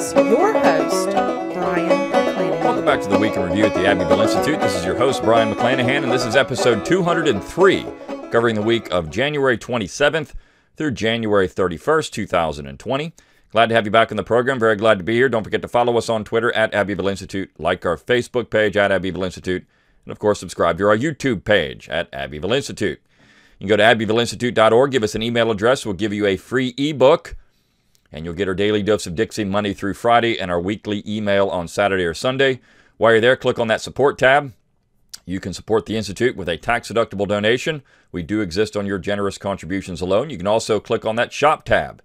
is your host, Brian McClanahan. Welcome back to the Week in Review at the Abbeville Institute. This is your host, Brian McClanahan, and this is episode 203, covering the week of January 27th through January 31st, 2020. Glad to have you back in the program. Very glad to be here. Don't forget to follow us on Twitter at Abbeville Institute, like our Facebook page at Abbeville Institute, and of course, subscribe to our YouTube page at Abbeville Institute. You can go to abbevilleinstitute.org, give us an email address. We'll give you a free ebook, and you'll get our daily dose of Dixie Monday through Friday and our weekly email on Saturday or Sunday. While you're there, click on that support tab. You can support the Institute with a tax deductible donation. We do exist on your generous contributions alone. You can also click on that shop tab,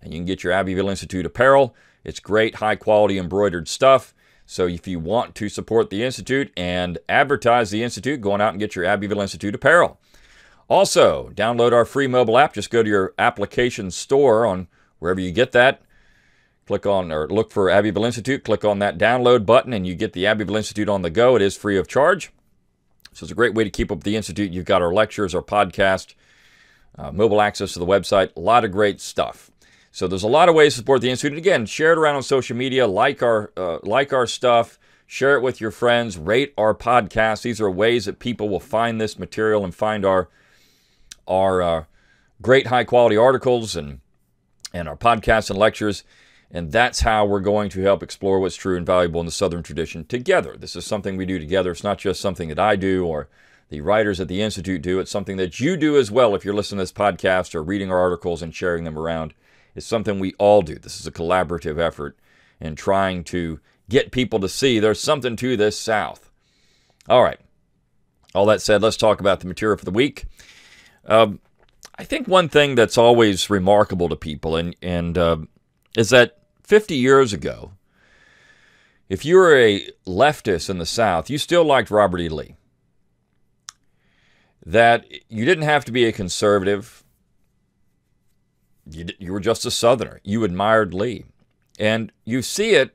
and you can get your Abbeville Institute apparel. It's great, high quality embroidered stuff. So if you want to support the Institute and advertise the Institute, go on out and get your Abbeville Institute apparel. Also, download our free mobile app. Just go to your application store on wherever you get that. Click on or look for Abbeville Institute. Click on that download button, and you get the Abbeville Institute on the go. It is free of charge. So it's a great way to keep up with the Institute. You've got our lectures, our podcast, uh, mobile access to the website, a lot of great stuff. So there's a lot of ways to support the Institute. Again, share it around on social media, like our uh, like our stuff, share it with your friends, rate our podcast. These are ways that people will find this material and find our our uh, great high quality articles and and our podcasts and lectures. And that's how we're going to help explore what's true and valuable in the Southern tradition together. This is something we do together. It's not just something that I do or the writers at the Institute do. It's something that you do as well if you're listening to this podcast or reading our articles and sharing them around. It's something we all do. This is a collaborative effort in trying to get people to see there's something to this South. All right. All that said, let's talk about the material for the week. Um, I think one thing that's always remarkable to people and, and uh, is that 50 years ago, if you were a leftist in the South, you still liked Robert E. Lee. That you didn't have to be a conservative. You, you were just a Southerner. You admired Lee. And you see it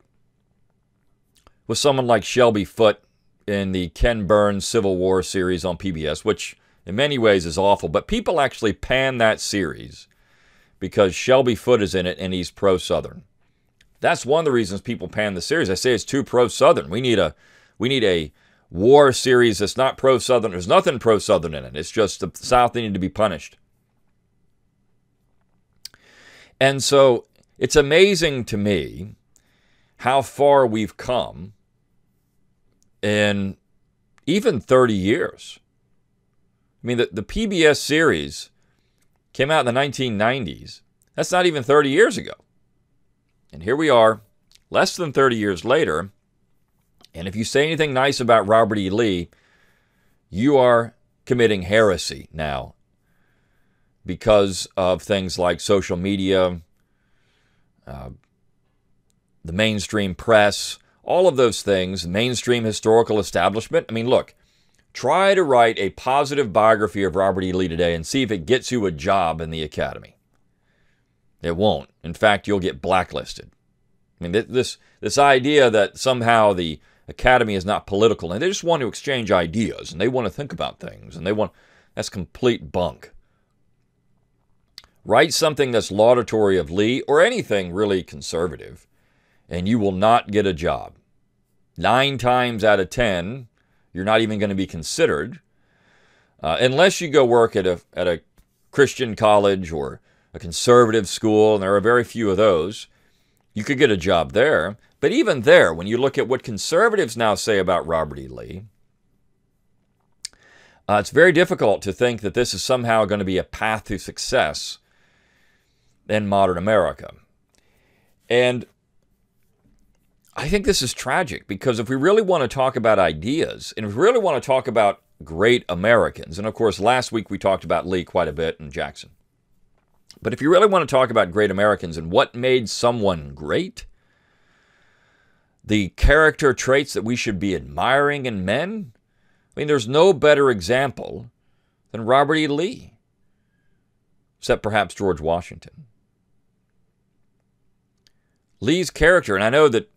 with someone like Shelby Foote in the Ken Burns Civil War series on PBS, which in many ways is awful. But people actually pan that series because Shelby Foote is in it and he's pro Southern. That's one of the reasons people pan the series. I say it's too pro Southern. We need a we need a war series that's not pro Southern. There's nothing pro Southern in it. It's just the South needing to be punished. And so it's amazing to me how far we've come in even 30 years. I mean, the, the PBS series came out in the 1990s. That's not even 30 years ago. And here we are, less than 30 years later. And if you say anything nice about Robert E. Lee, you are committing heresy now because of things like social media, uh, the mainstream press, all of those things, mainstream historical establishment. I mean, look, try to write a positive biography of Robert E. Lee today and see if it gets you a job in the academy. It won't. In fact, you'll get blacklisted. I mean, this this idea that somehow the academy is not political and they just want to exchange ideas and they want to think about things and they want that's complete bunk. Write something that's laudatory of Lee or anything really conservative, and you will not get a job. Nine times out of ten, you're not even going to be considered uh, unless you go work at a at a Christian college or a conservative school, and there are very few of those. You could get a job there, but even there, when you look at what conservatives now say about Robert E. Lee, uh, it's very difficult to think that this is somehow going to be a path to success in modern America. And I think this is tragic because if we really want to talk about ideas and if we really want to talk about great Americans, and of course, last week we talked about Lee quite a bit and Jackson. But if you really want to talk about great Americans and what made someone great, the character traits that we should be admiring in men, I mean, there's no better example than Robert E. Lee, except perhaps George Washington. Lee's character, and I know that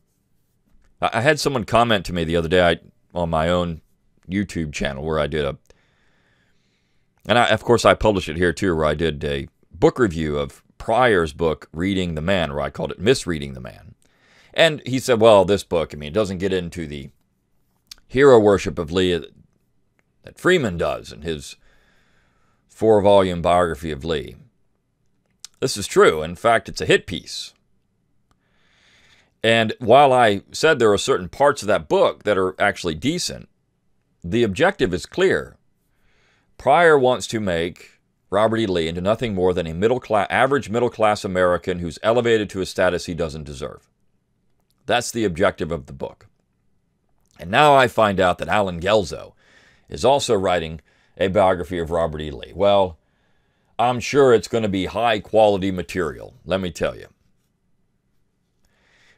I had someone comment to me the other day on my own YouTube channel where I did a, and I, of course I published it here too, where I did a book review of Pryor's book, Reading the Man, where I called it Misreading the Man. And he said, well, this book, I mean, it doesn't get into the hero worship of Lee that Freeman does in his four volume biography of Lee. This is true. In fact, it's a hit piece. And while I said there are certain parts of that book that are actually decent, the objective is clear. Pryor wants to make Robert E. Lee into nothing more than a middle class, average middle class American who's elevated to a status he doesn't deserve. That's the objective of the book. And now I find out that Alan Guelzo is also writing a biography of Robert E. Lee. Well, I'm sure it's going to be high quality material, let me tell you.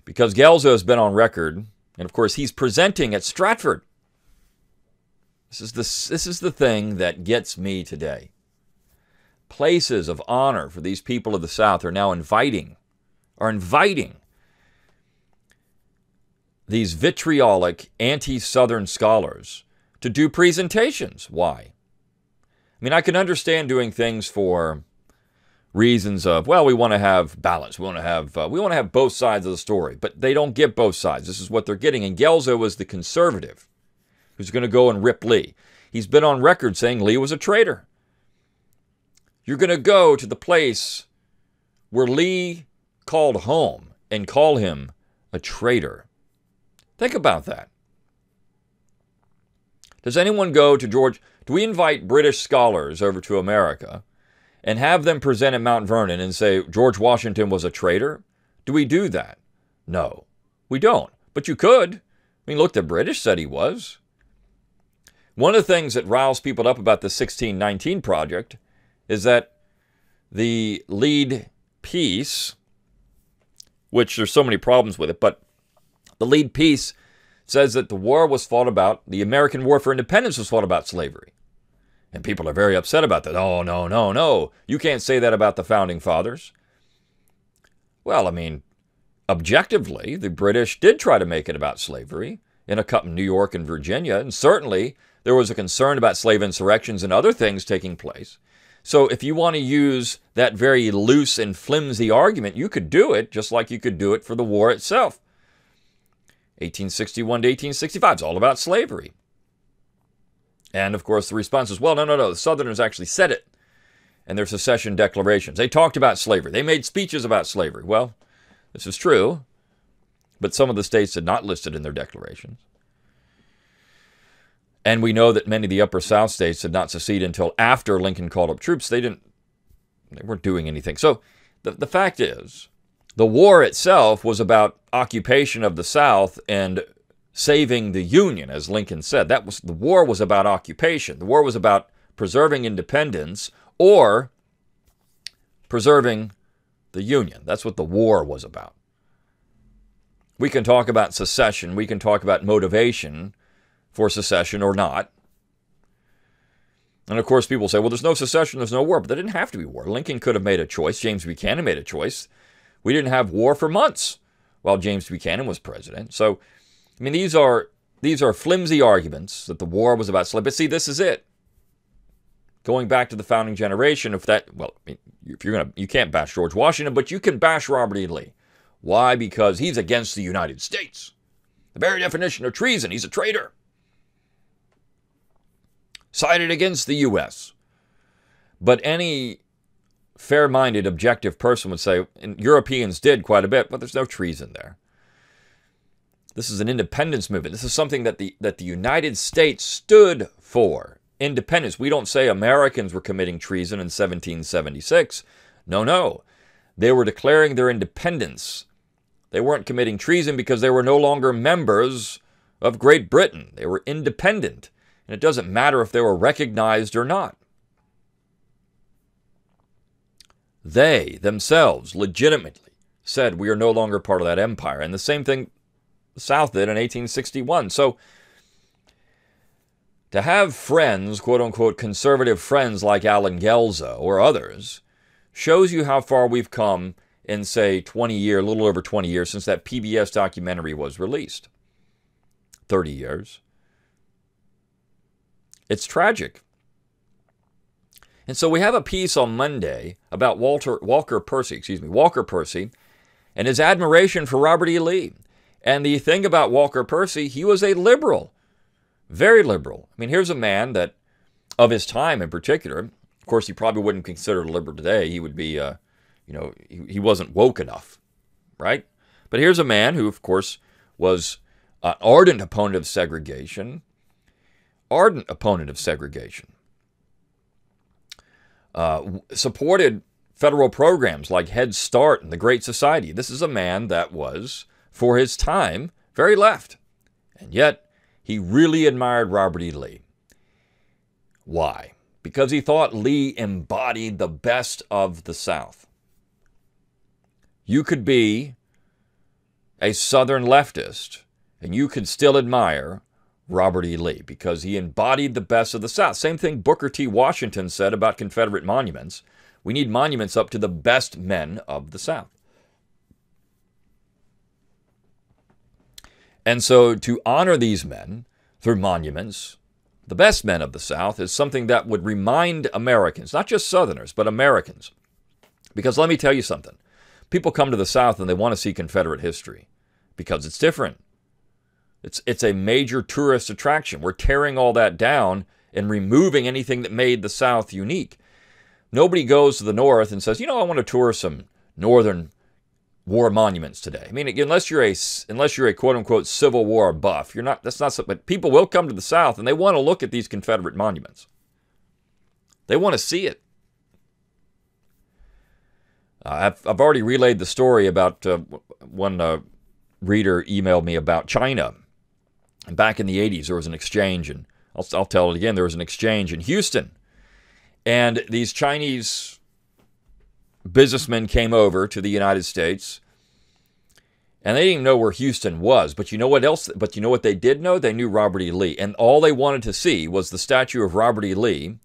Because Guelzo has been on record, and of course he's presenting at Stratford. This is the, this is the thing that gets me today. Places of honor for these people of the South are now inviting, are inviting these vitriolic anti Southern scholars to do presentations. Why? I mean, I can understand doing things for reasons of well, we want to have balance, we want to have uh, we want to have both sides of the story, but they don't get both sides. This is what they're getting. And Guelzo was the conservative who's going to go and rip Lee. He's been on record saying Lee was a traitor. You're going to go to the place where Lee called home and call him a traitor. Think about that. Does anyone go to George? Do we invite British scholars over to America and have them present at Mount Vernon and say George Washington was a traitor? Do we do that? No, we don't. But you could. I mean, look, the British said he was. One of the things that riles people up about the 1619 project is that the lead piece, which there's so many problems with it, but the lead piece says that the war was fought about, the American War for Independence was fought about slavery. And people are very upset about that. Oh, no, no, no. You can't say that about the founding fathers. Well, I mean, objectively, the British did try to make it about slavery in a cup in New York and Virginia, and certainly there was a concern about slave insurrections and other things taking place. So if you want to use that very loose and flimsy argument, you could do it just like you could do it for the war itself. 1861 to 1865 is all about slavery. And of course, the response is, well, no, no, no. The Southerners actually said it in their secession declarations. They talked about slavery. They made speeches about slavery. Well, this is true, but some of the states had not listed in their declarations. And we know that many of the upper South states did not secede until after Lincoln called up troops. They didn't, they weren't doing anything. So the, the fact is, the war itself was about occupation of the South and saving the Union, as Lincoln said. That was the war was about occupation. The war was about preserving independence or preserving the Union. That's what the war was about. We can talk about secession, we can talk about motivation for secession or not. And of course, people say, well, there's no secession, there's no war. But there didn't have to be war. Lincoln could have made a choice. James Buchanan made a choice. We didn't have war for months while James Buchanan was president. So, I mean, these are these are flimsy arguments that the war was about slavery. But see, this is it. Going back to the founding generation, if that well, if you're gonna you can't bash George Washington, but you can bash Robert E. Lee. Why? Because he's against the United States. The very definition of treason, he's a traitor. Sided against the U.S. But any fair minded, objective person would say, and Europeans did quite a bit, but there's no treason there. This is an independence movement. This is something that the, that the United States stood for. Independence. We don't say Americans were committing treason in 1776. No, no. They were declaring their independence. They weren't committing treason because they were no longer members of Great Britain. They were independent. And it doesn't matter if they were recognized or not. They themselves legitimately said we are no longer part of that empire. And the same thing the South did in 1861. So to have friends, quote unquote, conservative friends like Alan Guelzo or others, shows you how far we've come in, say, 20 years, a little over 20 years since that PBS documentary was released. 30 years. It's tragic. And so we have a piece on Monday about Walter Walker Percy, excuse me, Walker Percy, and his admiration for Robert E. Lee. And the thing about Walker Percy, he was a liberal, very liberal. I mean, here's a man that, of his time in particular, of course, he probably wouldn't consider a liberal today. He would be, uh, you know, he, he wasn't woke enough, right? But here's a man who, of course, was an ardent opponent of segregation, ardent opponent of segregation, uh, supported federal programs like Head Start and the Great Society. This is a man that was, for his time, very left. And yet, he really admired Robert E. Lee. Why? Because he thought Lee embodied the best of the South. You could be a Southern leftist and you could still admire Robert E. Lee because he embodied the best of the South. Same thing Booker T. Washington said about Confederate monuments. We need monuments up to the best men of the South. And so to honor these men through monuments, the best men of the South, is something that would remind Americans, not just Southerners, but Americans. Because let me tell you something people come to the South and they want to see Confederate history because it's different. It's, it's a major tourist attraction. We're tearing all that down and removing anything that made the South unique. Nobody goes to the North and says, you know, I want to tour some Northern war monuments today. I mean, unless you're a unless you're a quote unquote Civil War buff, you're not. That's not. something. But people will come to the South and they want to look at these Confederate monuments. They want to see it. Uh, I've I've already relayed the story about uh, one uh, reader emailed me about China and back in the 80s, there was an exchange, and I'll, I'll tell it again there was an exchange in Houston. And these Chinese businessmen came over to the United States and they didn't even know where Houston was. But you know what else? But you know what they did know? They knew Robert E. Lee. And all they wanted to see was the statue of Robert E. Lee.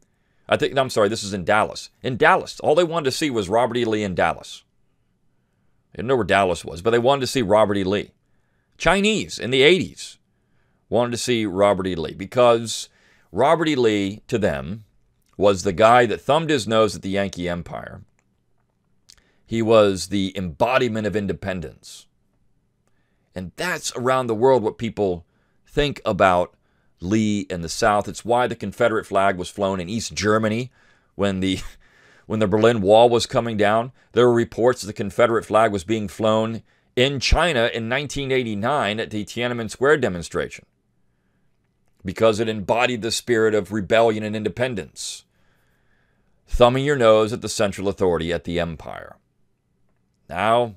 I think, I'm sorry, this is in Dallas. In Dallas. All they wanted to see was Robert E. Lee in Dallas. They didn't know where Dallas was, but they wanted to see Robert E. Lee. Chinese in the 80s wanted to see Robert E. Lee because Robert E. Lee, to them, was the guy that thumbed his nose at the Yankee Empire. He was the embodiment of independence. And that's around the world what people think about Lee and the South. It's why the Confederate flag was flown in East Germany when the when the Berlin Wall was coming down. There were reports the Confederate flag was being flown in China in 1989 at the Tiananmen Square demonstration because it embodied the spirit of rebellion and independence. Thumbing your nose at the central authority at the empire. Now,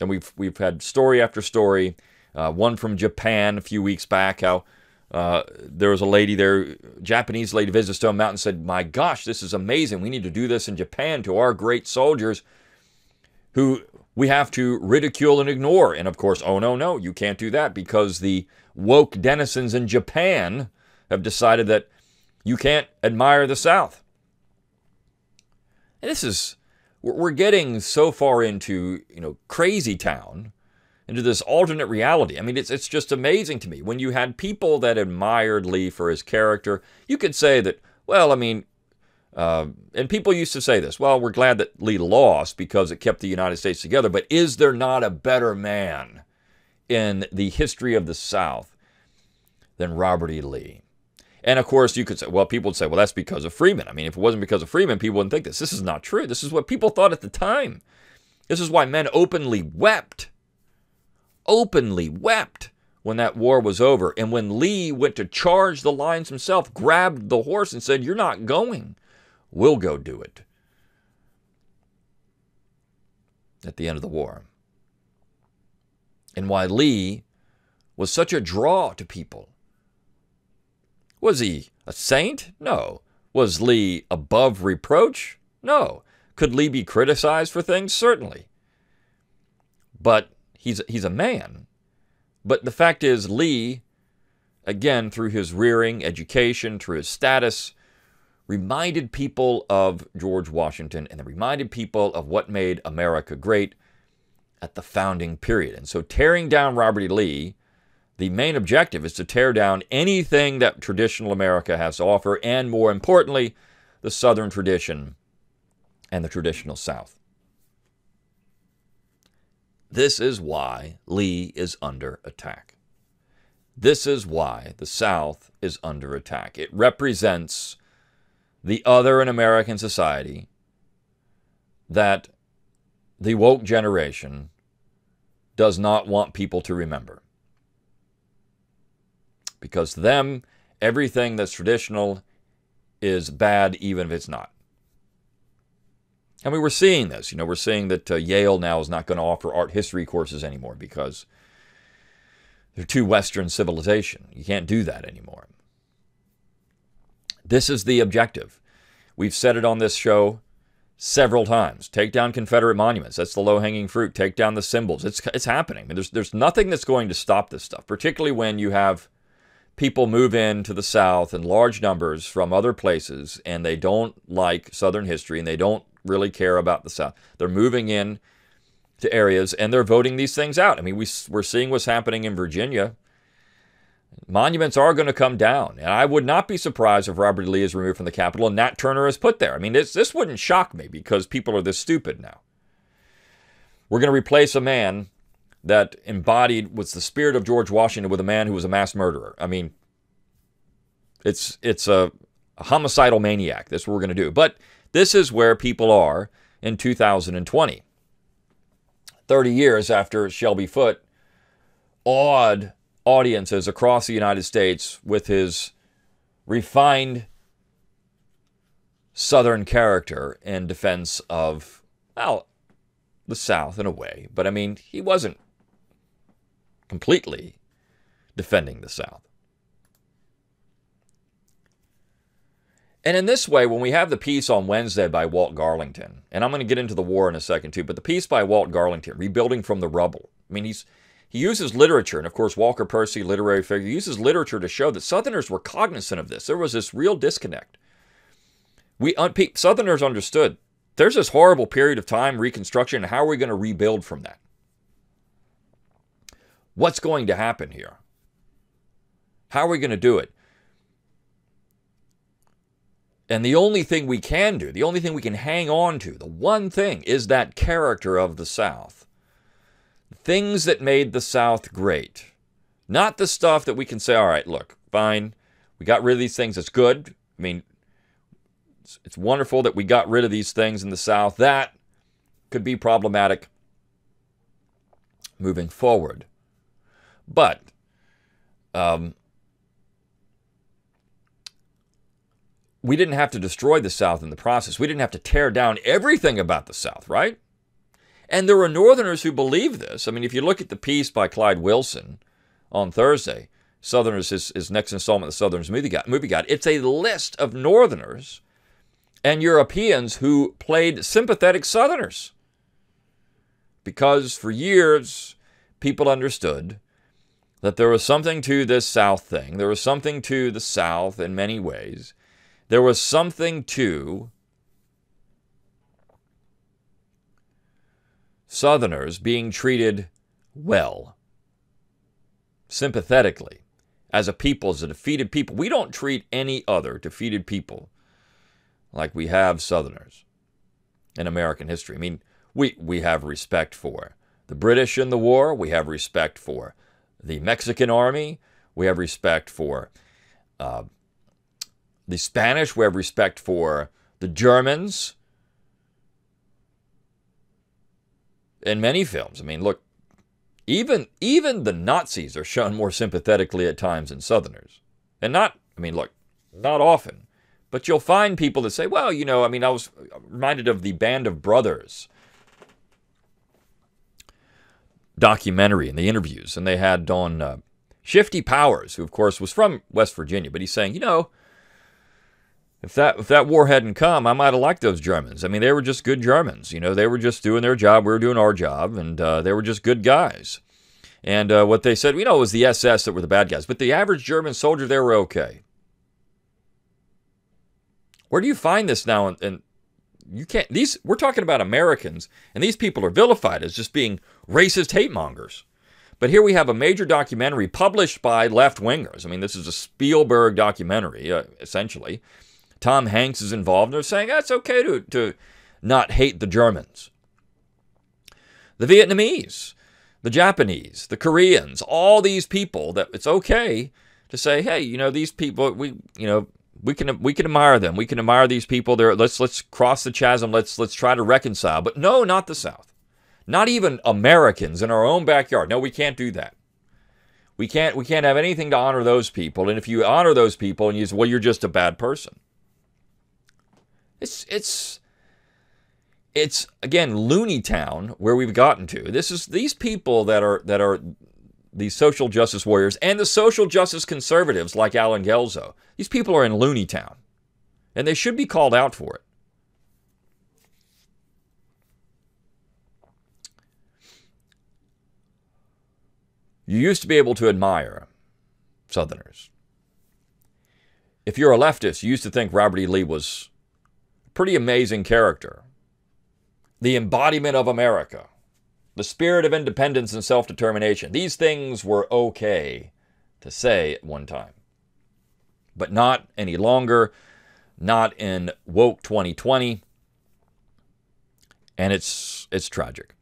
and we've we've had story after story. Uh, one from Japan a few weeks back, how uh, there was a lady there, Japanese lady, visited Stone Mountain, said, "My gosh, this is amazing. We need to do this in Japan to our great soldiers, who we have to ridicule and ignore." And of course, oh no, no, you can't do that because the woke denizens in Japan have decided that you can't admire the South. And this is, we're getting so far into, you know, crazy town, into this alternate reality. I mean, it's, it's just amazing to me. When you had people that admired Lee for his character, you could say that, well, I mean, uh, and people used to say this, well, we're glad that Lee lost because it kept the United States together, but is there not a better man in the history of the South than Robert E. Lee. And of course, you could say, well, people would say, well, that's because of Freeman. I mean, if it wasn't because of Freeman, people wouldn't think this. This is not true. This is what people thought at the time. This is why men openly wept, openly wept when that war was over. And when Lee went to charge the lines himself, grabbed the horse and said, You're not going. We'll go do it. At the end of the war and why Lee was such a draw to people. Was he a saint? No. Was Lee above reproach? No. Could Lee be criticized for things? Certainly. But he's, he's a man. But the fact is, Lee, again, through his rearing, education, through his status, reminded people of George Washington and reminded people of what made America great at the founding period. And so tearing down Robert E. Lee, the main objective is to tear down anything that traditional America has to offer, and more importantly, the Southern tradition and the traditional South. This is why Lee is under attack. This is why the South is under attack. It represents the other in American society that the woke generation does not want people to remember. Because to them, everything that's traditional is bad, even if it's not. And we were seeing this. You know, we're seeing that uh, Yale now is not going to offer art history courses anymore because they're too Western civilization. You can't do that anymore. This is the objective. We've said it on this show several times. Take down Confederate monuments. That's the low-hanging fruit. Take down the symbols. It's it's happening. I mean, there's there's nothing that's going to stop this stuff, particularly when you have people move in to the South in large numbers from other places and they don't like Southern history and they don't really care about the South. They're moving in to areas and they're voting these things out. I mean, we, we're seeing what's happening in Virginia. Monuments are going to come down. And I would not be surprised if Robert. Lee is removed from the Capitol and Nat Turner is put there. I mean, this, this wouldn't shock me because people are this stupid now. We're going to replace a man that embodied was the spirit of George Washington with a man who was a mass murderer. I mean, it's it's a, a homicidal maniac. That's what we're going to do. But this is where people are in 2020. 30 years after Shelby Foote awed audiences across the United States with his refined Southern character in defense of, well, the South in a way. But I mean, he wasn't completely defending the South. And in this way, when we have the piece on Wednesday by Walt Garlington, and I'm going to get into the war in a second too, but the piece by Walt Garlington, Rebuilding from the Rubble. I mean, he's he uses literature, and of course, Walker Percy, literary figure, uses literature to show that Southerners were cognizant of this. There was this real disconnect. We Southerners understood there's this horrible period of time, Reconstruction, and how are we going to rebuild from that? What's going to happen here? How are we going to do it? And the only thing we can do, the only thing we can hang on to, the one thing is that character of the South. Things that made the South great. Not the stuff that we can say, all right, look, fine, we got rid of these things. It's good. I mean, it's, it's wonderful that we got rid of these things in the South. That could be problematic moving forward. But um, we didn't have to destroy the South in the process. We didn't have to tear down everything about the South, right? And there were Northerners who believed this. I mean, if you look at the piece by Clyde Wilson on Thursday, Southerners, his, his next installment of the Southerners movie guide, movie guide, it's a list of Northerners and Europeans who played sympathetic Southerners. Because for years, people understood that there was something to this South thing. There was something to the South in many ways. There was something to Southerners being treated well, sympathetically, as a people, as a defeated people. We don't treat any other defeated people like we have Southerners in American history. I mean, we, we have respect for the British in the war, we have respect for the Mexican army, we have respect for uh, the Spanish, we have respect for the Germans. In many films, I mean, look, even even the Nazis are shown more sympathetically at times than Southerners, and not, I mean, look, not often, but you'll find people that say, well, you know, I mean, I was reminded of the Band of Brothers documentary and the interviews, and they had on uh, Shifty Powers, who of course was from West Virginia, but he's saying, you know, if that if that war hadn't come, I might have liked those Germans. I mean, they were just good Germans. You know, they were just doing their job. We were doing our job, and uh, they were just good guys. And uh, what they said, we know, it was the SS that were the bad guys, but the average German soldier, they were okay. Where do you find this now? And, and you can't. These we're talking about Americans, and these people are vilified as just being racist hate mongers. But here we have a major documentary published by left wingers. I mean, this is a Spielberg documentary, uh, essentially Tom Hanks is involved. and They're saying that's okay to, to not hate the Germans. The Vietnamese, the Japanese, the Koreans, all these people that it's okay to say, hey, you know, these people, we, you know, we can we can admire them. We can admire these people. There, let's let's cross the chasm. Let's let's try to reconcile. But no, not the South. Not even Americans in our own backyard. No, we can't do that. We can't we can't have anything to honor those people. And if you honor those people and you say, well, you're just a bad person. It's it's it's again loony town where we've gotten to. This is these people that are that are these social justice warriors and the social justice conservatives like Alan Guelzo. These people are in loony town, and they should be called out for it. You used to be able to admire Southerners. If you're a leftist, you used to think Robert E. Lee was a pretty amazing character the embodiment of America, the spirit of independence and self determination. These things were okay to say at one time, but not any longer, not in woke 2020. And it's, it's tragic.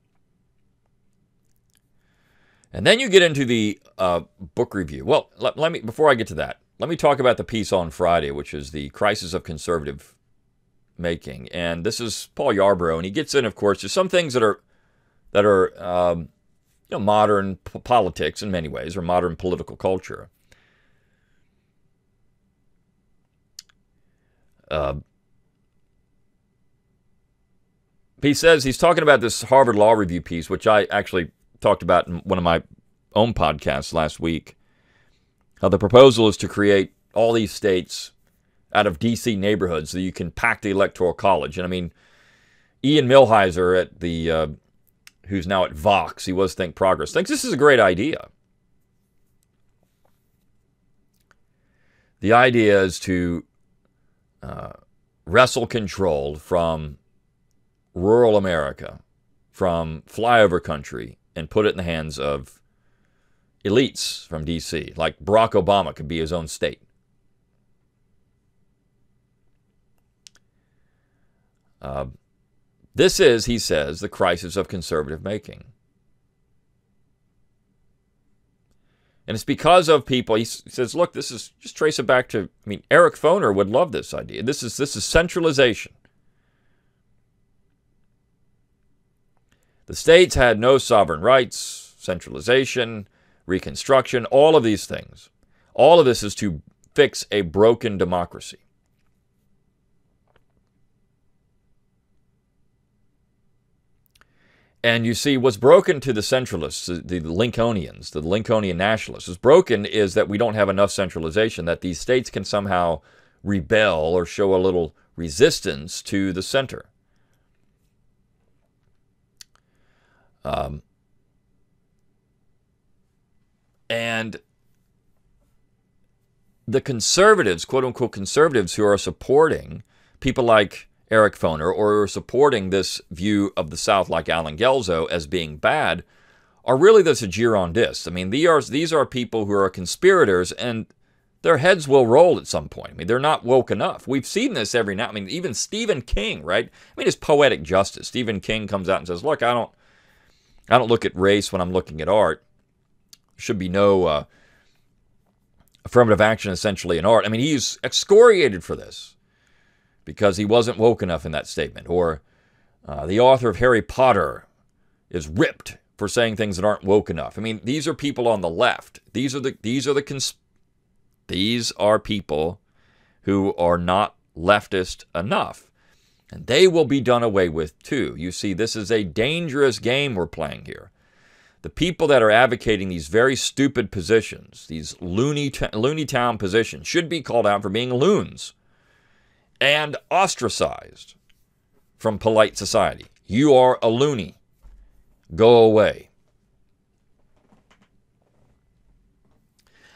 And then you get into the uh, book review. Well, let, let me before I get to that, let me talk about the piece on Friday, which is the crisis of conservative making. And this is Paul Yarbrough, and he gets in, of course, to some things that are that are um, you know modern politics in many ways, or modern political culture. Uh, he says he's talking about this Harvard Law Review piece, which I actually talked about in one of my own podcasts last week. How the proposal is to create all these states out of DC neighborhoods so you can pack the electoral college. And I mean, Ian Millhiser at the uh, who's now at Vox, he was Think Progress, thinks this is a great idea. The idea is to uh, wrestle control from rural America, from flyover country, and put it in the hands of elites from DC. Like Barack Obama could be his own state. Uh, this is, he says, the crisis of conservative making. And it's because of people. He says, "Look, this is just trace it back to. I mean, Eric Foner would love this idea. This is this is centralization. The states had no sovereign rights, centralization, reconstruction, all of these things. All of this is to fix a broken democracy. And you see, what's broken to the centralists, the Lincolnians, the Lincolnian nationalists, is broken is that we don't have enough centralization, that these states can somehow rebel or show a little resistance to the center. Um, and the conservatives, quote unquote conservatives, who are supporting people like Eric Foner or are supporting this view of the South like Alan Guelzo, as being bad are really the girondists. I mean, these are, these are people who are conspirators and their heads will roll at some point. I mean, they're not woke enough. We've seen this every now. I mean, even Stephen King, right? I mean, it's poetic justice. Stephen King comes out and says, "Look, I don't, I don't look at race when I'm looking at art. Should be no uh, affirmative action, essentially, in art." I mean, he's excoriated for this because he wasn't woke enough in that statement. Or uh, the author of Harry Potter is ripped for saying things that aren't woke enough. I mean, these are people on the left. These are the these are the cons- these are people who are not leftist enough. And they will be done away with too. You see, this is a dangerous game we're playing here. The people that are advocating these very stupid positions, these loony, loony town positions, should be called out for being loons and ostracized from polite society. You are a loony. Go away.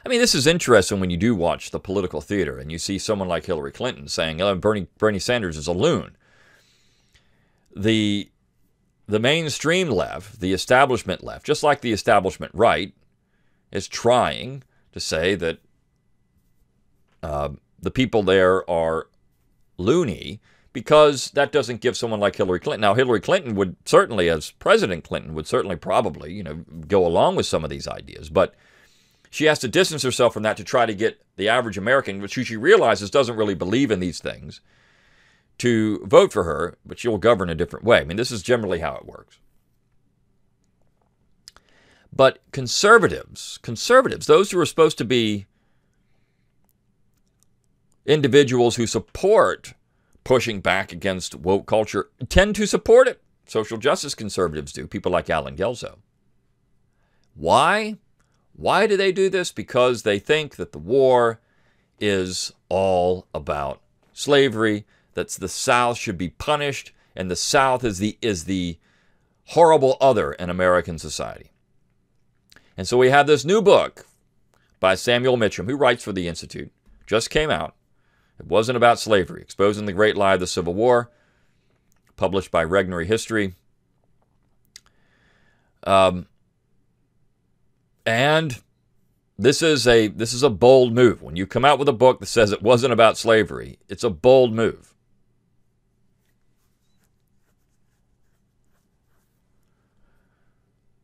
I mean, this is interesting when you do watch the political theater and you see someone like Hillary Clinton saying oh, Bernie, Bernie Sanders is a loon. The, the mainstream left, the establishment left, just like the establishment right, is trying to say that uh, the people there are loony because that doesn't give someone like Hillary Clinton. Now, Hillary Clinton would certainly, as President Clinton, would certainly probably, you know, go along with some of these ideas, but she has to distance herself from that to try to get the average American, which she realizes doesn't really believe in these things, to vote for her, but she'll govern a different way. I mean, this is generally how it works. But conservatives, conservatives, those who are supposed to be individuals who support pushing back against woke culture, tend to support it. Social justice conservatives do, people like Alan Guelzo. Why? Why do they do this? Because they think that the war is all about slavery, that the South should be punished, and the South is the is the horrible other in American society. And so we have this new book by Samuel Mitcham, who writes for the Institute, just came out. It wasn't about slavery, exposing the great lie of the Civil War, published by Regnery History. Um, and this is a this is a bold move. When you come out with a book that says it wasn't about slavery, it's a bold move.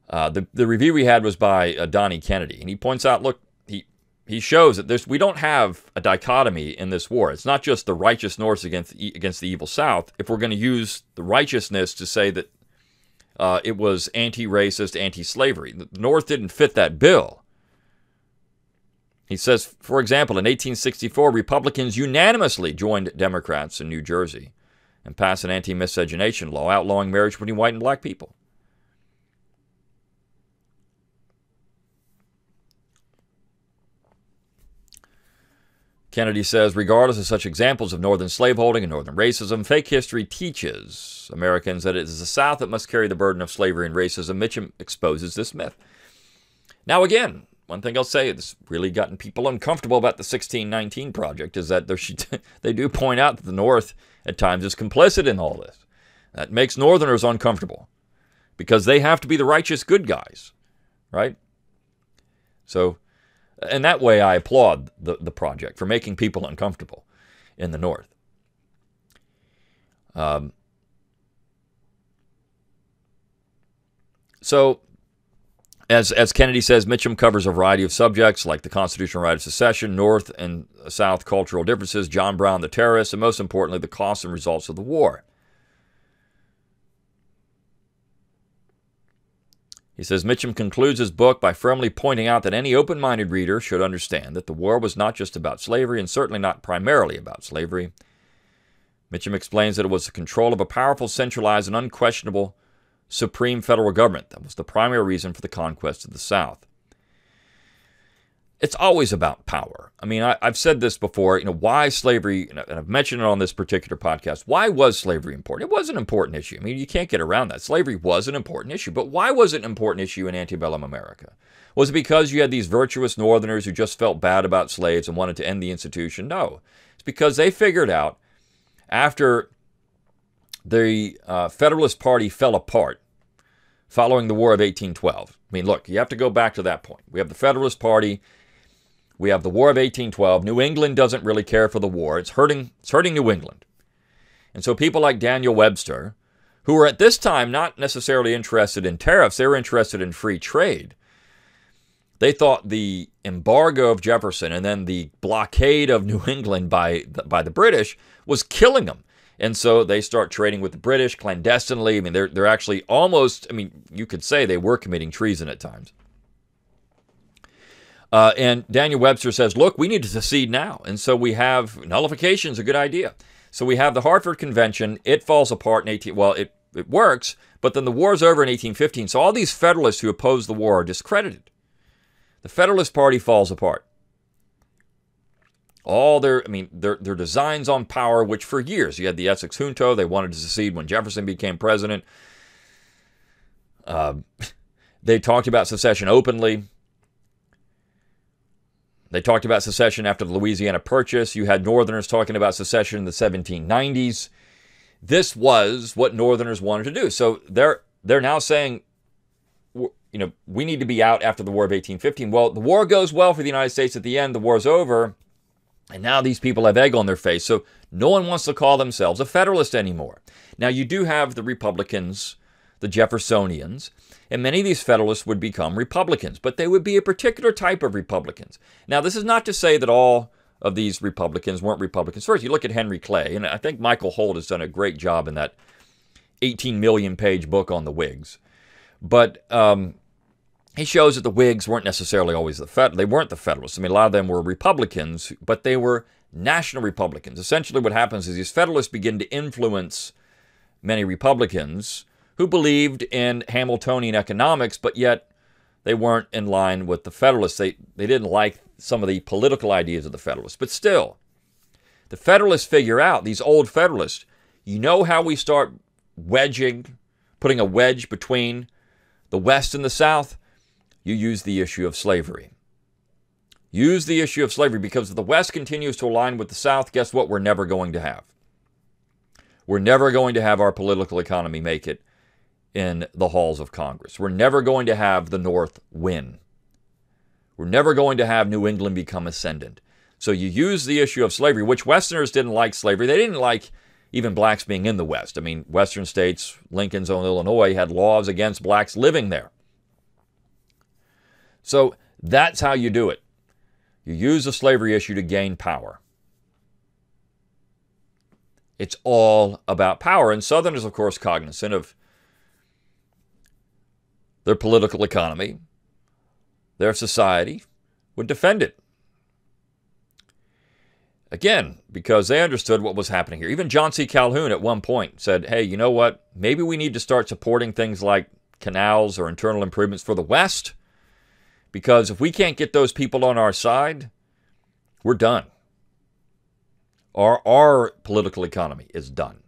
Uh, the the review we had was by uh, Donnie Kennedy, and he points out, look, he he shows that there's we don't have a dichotomy in this war. It's not just the righteous North against against the evil South. If we're going to use the righteousness to say that uh, it was anti-racist, anti-slavery, the North didn't fit that bill. He says, for example, in 1864, Republicans unanimously joined Democrats in New Jersey and passed an anti-miscegenation law outlawing marriage between white and black people. Kennedy says, regardless of such examples of Northern slaveholding and Northern racism, fake history teaches Americans that it is the South that must carry the burden of slavery and racism. Mitcham exposes this myth. Now, again, one thing I'll say that's really gotten people uncomfortable about the 1619 Project is that they do point out that the North at times is complicit in all this. That makes Northerners uncomfortable because they have to be the righteous good guys, right? So and that way, I applaud the, the project for making people uncomfortable in the North. Um, so, as, as Kennedy says, Mitcham covers a variety of subjects like the constitutional right of secession, North and South cultural differences, John Brown the terrorist, and most importantly, the costs and results of the war. He says Mitcham concludes his book by firmly pointing out that any open minded reader should understand that the war was not just about slavery and certainly not primarily about slavery. Mitcham explains that it was the control of a powerful, centralized, and unquestionable supreme federal government that was the primary reason for the conquest of the South it's always about power. I mean, I, have said this before. You know, why slavery? And I've mentioned it on this particular podcast. Why was slavery important? It was an important issue. I mean, you can't get around that. Slavery was an important issue, but why was it an important issue in antebellum America? Was it because you had these virtuous Northerners who just felt bad about slaves and wanted to end the institution? No, it's because they figured out after the uh, Federalist Party fell apart following the War of 1812. I mean, look, you have to go back to that point. We have the Federalist Party we have the War of 1812. New England doesn't really care for the war. It's hurting, it's hurting New England. And so people like Daniel Webster, who were at this time not necessarily interested in tariffs, they were interested in free trade. They thought the embargo of Jefferson and then the blockade of New England by the, by the British was killing them. And so they start trading with the British clandestinely. I mean, they're, they're actually almost, I mean, you could say they were committing treason at times. Uh, and Daniel Webster says, look, we need to secede now. And so we have nullification is a good idea. So we have the Hartford Convention. It falls apart in 18, well, it, it works, but then the war's over in 1815. So all these Federalists who opposed the war are discredited. The Federalist Party falls apart. All their, I mean, their, their designs on power, which for years, you had the Essex Junto, they wanted to secede when Jefferson became president. Uh, they talked about secession openly. They talked about secession after the Louisiana Purchase. You had Northerners talking about secession in the 1790s. This was what Northerners wanted to do. So they're they're now saying, you know, we need to be out after the War of 1815. Well, the war goes well for the United States at the end. The war's over. And now these people have egg on their face, so no one wants to call themselves a Federalist anymore. Now, you do have the Republicans, the Jeffersonians, and many of these Federalists would become Republicans, but they would be a particular type of Republicans. Now, this is not to say that all of these Republicans weren't Republicans. First, you look at Henry Clay, and I think Michael Holt has done a great job in that 18 million page book on the Whigs. But um, he shows that the Whigs weren't necessarily always the Fed. They weren't the Federalists. I mean, a lot of them were Republicans, but they were national Republicans. Essentially, what happens is these Federalists begin to influence many Republicans who believed in Hamiltonian economics, but yet they weren't in line with the Federalists. They, they didn't like some of the political ideas of the Federalists. But still, the Federalists figure out, these old Federalists, you know how we start wedging, putting a wedge between the West and the South? You use the issue of slavery. Use the issue of slavery because if the West continues to align with the South, guess what? We're never going to have. We're never going to have our political economy make it in the halls of Congress. We're never going to have the North win. We're never going to have New England become ascendant. So you use the issue of slavery, which Westerners didn't like slavery. They didn't like even blacks being in the West. I mean, Western states, Lincoln's own Illinois, had laws against blacks living there. So that's how you do it. You use the slavery issue to gain power. It's all about power. And Southerners, of course, cognizant of their political economy, their society, would defend it. Again, because they understood what was happening here. Even John C. Calhoun at one point said, hey, you know what? Maybe we need to start supporting things like canals or internal improvements for the West. Because if we can't get those people on our side, we're done. Our, our political economy is done.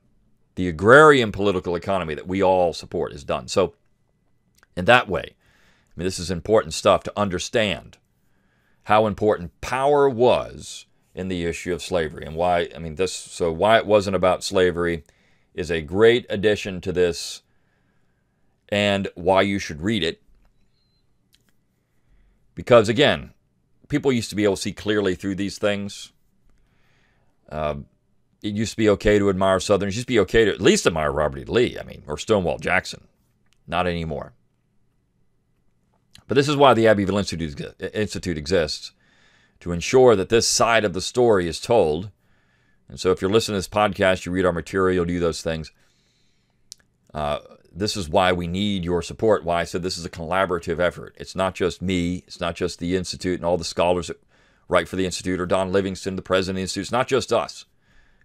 The agrarian political economy that we all support is done. So, in that way, I mean, this is important stuff to understand how important power was in the issue of slavery and why, I mean, this, so why it wasn't about slavery is a great addition to this and why you should read it. Because again, people used to be able to see clearly through these things. Uh, it used to be okay to admire Southerners. It used to be okay to at least admire Robert E. Lee, I mean, or Stonewall Jackson. Not anymore. But this is why the Abbeville Institute, Institute exists to ensure that this side of the story is told. And so if you're listening to this podcast, you read our material, do those things. Uh, this is why we need your support. Why I said this is a collaborative effort. It's not just me, it's not just the Institute and all the scholars that write for the Institute or Don Livingston, the president of the Institute. It's not just us,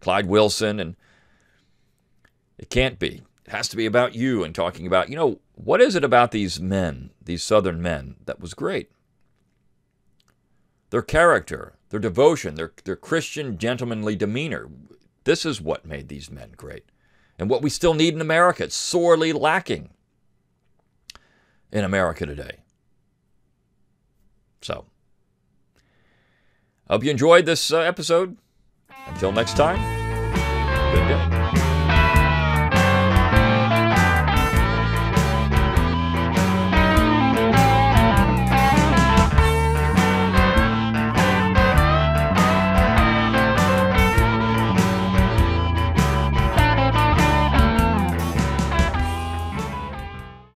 Clyde Wilson, and it can't be. It has to be about you and talking about, you know, what is it about these men, these Southern men, that was great? Their character, their devotion, their, their Christian, gentlemanly demeanor. This is what made these men great and what we still need in America. It's sorely lacking in America today. So, hope you enjoyed this uh, episode. Until next time, good day.